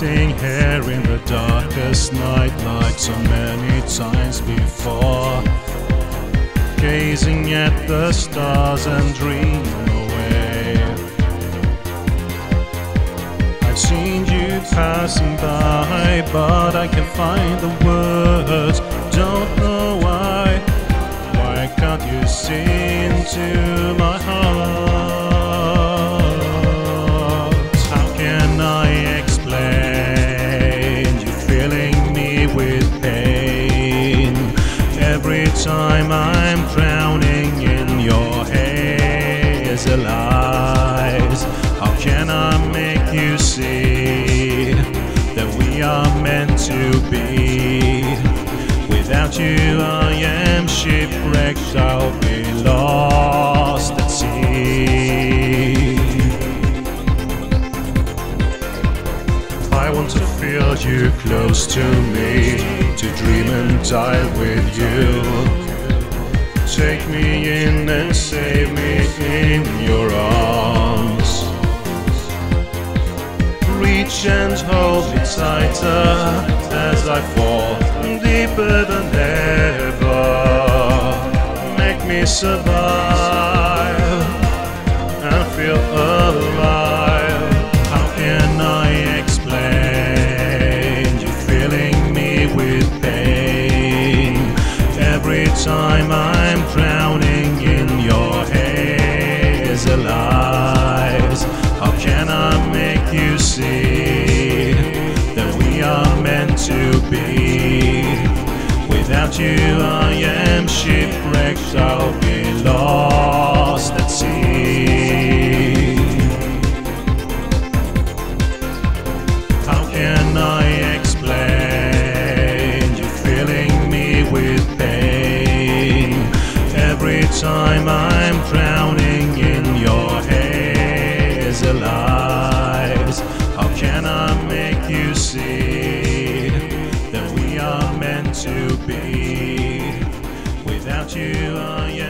Sitting here in the darkest night like so many times before. Gazing at the stars and dreaming away. I've seen you passing by but I can't find the words. Don't know why. Why can't you see into time I'm drowning in your hazel eyes How can I make you see that we are meant to be? Without you I am shipwrecked, I'll be lost at sea to feel you close to me, to dream and die with you. Take me in and save me in your arms. Reach and hold me tighter as I fall deeper than ever. Make me survive time I'm drowning in your hazel eyes? How can I make you see that we are meant to be? Without you, I am shipwrecked. I'll be lost time I'm drowning in your hazel eyes? How can I make you see that we are meant to be? Without you, I am